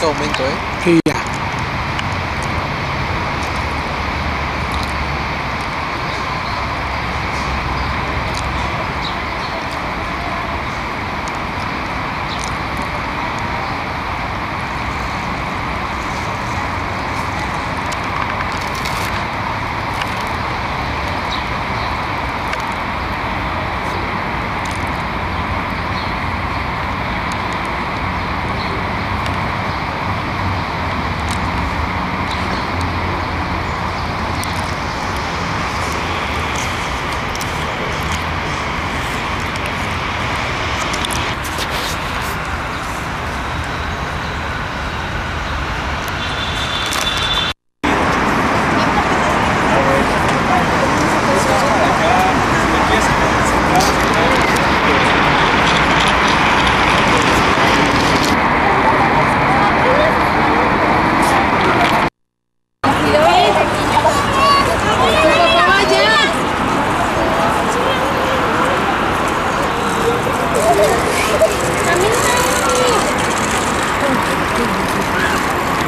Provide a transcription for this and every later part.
este momento, ¿eh? Sí,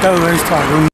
go those titles.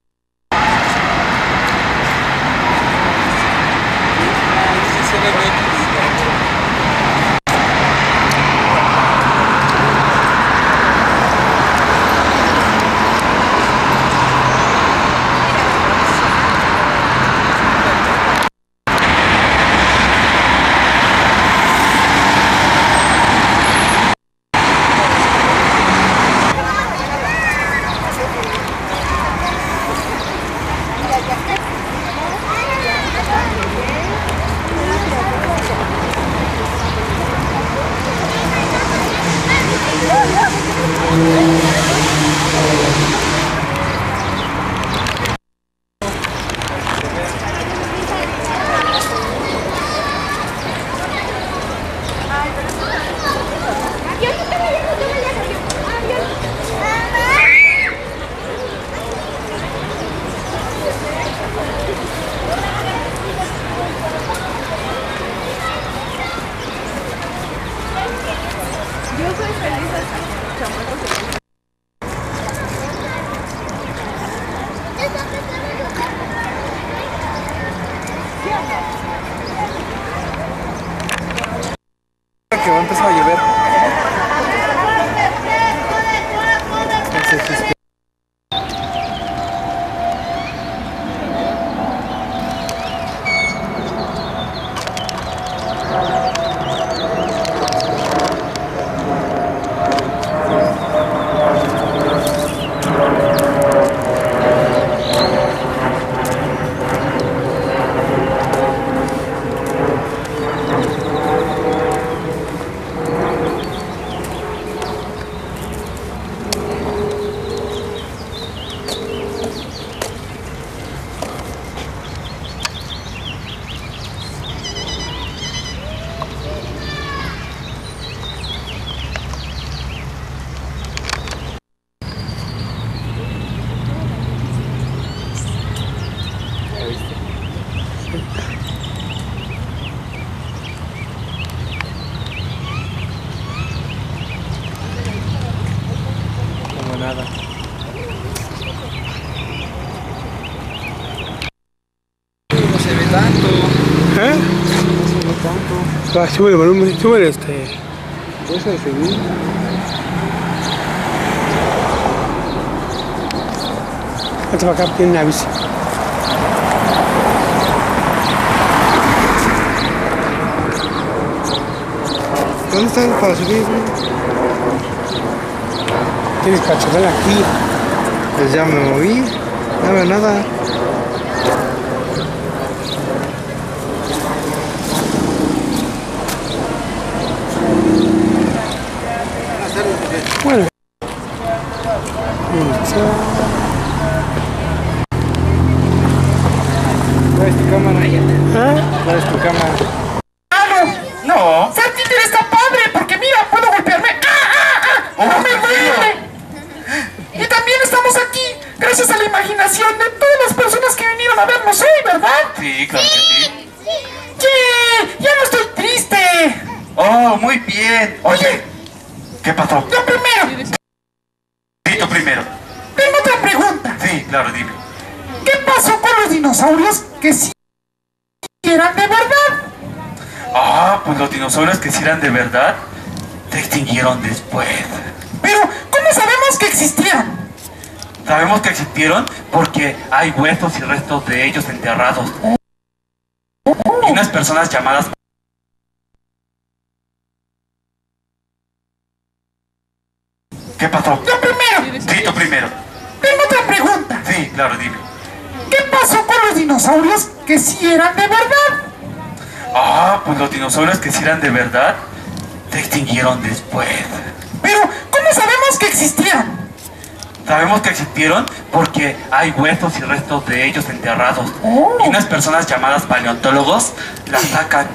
Que va a empezar a llover. Entonces, este, como nada. No se ve tanto. ¿Eh? No se ve Va, sube el volumen, sube este. De subir. Vete para acá, tiene una bici. ¿Dónde está para subir? Tienes para chocar aquí. Pues ya me moví. No veo nada. Bueno. Eso. ¿Cuál es tu cámara? ¿Cuál es tu cámara? No. Ser títere está padre porque mira, puedo golpearme. ¡Ah, ah, ah! ¡No me duele! Y también estamos aquí gracias a la imaginación de todas las personas que vinieron a vernos hoy, ¿verdad? Sí, claro que sí. ¡Yeah! ¡Ya no estoy triste! Oh, muy bien. Oye, ¿Qué pasó? yo primero. Dinosaurios que sí eran de verdad? Ah, pues los dinosaurios que sí eran de verdad se extinguieron después. Pero, ¿cómo sabemos que existían? Sabemos que existieron porque hay huesos y restos de ellos enterrados. Y unas personas llamadas... ¿Qué pasó? Yo primero. Sí, tú primero. Tengo otra pregunta. Sí, claro, dime. ¿Qué pasó con los dinosaurios que sí eran de verdad? Ah, pues los dinosaurios que sí eran de verdad se extinguieron después. Pero, ¿cómo sabemos que existían? Sabemos que existieron porque hay huesos y restos de ellos enterrados. Oh. Y unas personas llamadas paleontólogos las sacan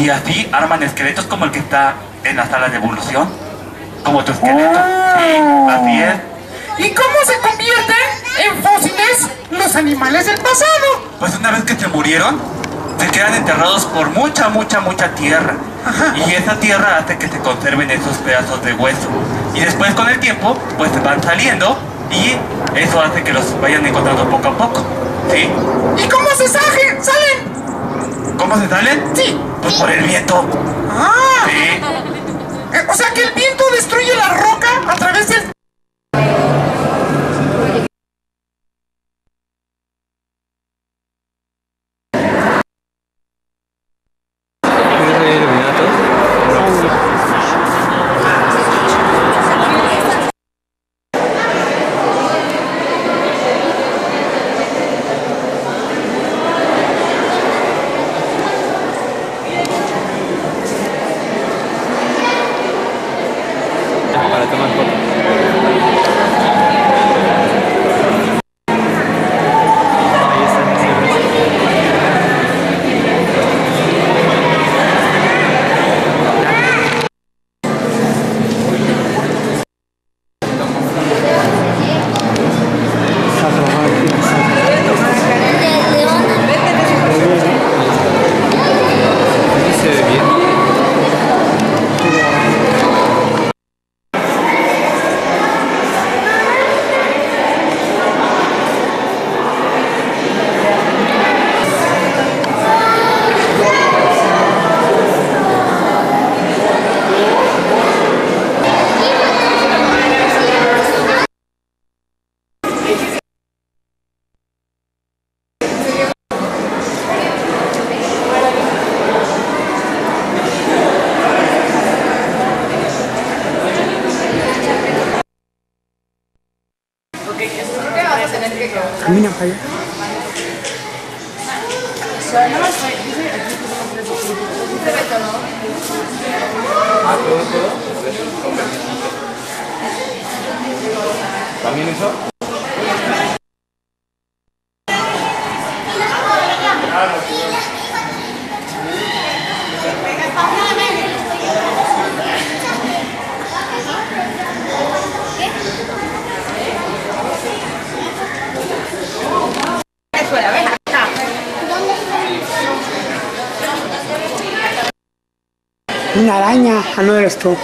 y así arman esqueletos como el que está en la sala de evolución. Como tu esqueleto. Sí, así es. ¿Y cómo se convierten en fósiles los animales del pasado? Pues una vez que se murieron, se quedan enterrados por mucha, mucha, mucha tierra. Y esa tierra hace que se conserven esos pedazos de hueso. Y después con el tiempo, pues van saliendo y eso hace que los vayan encontrando poco a poco. ¿Sí? ¿Y cómo se salen? ¿Salen? ¿Cómo se salen? Sí. Pues por el viento. Ah, Sí. eh, o sea que el viento destruye la roca a través del... Camina para allá. ¿También eso? Una araña. Ah, no eres tú.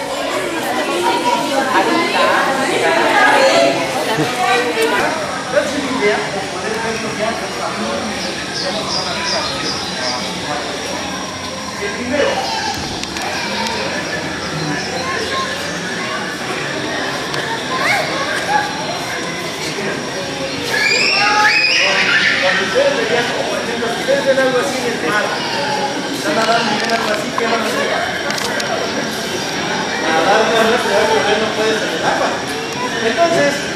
Ay,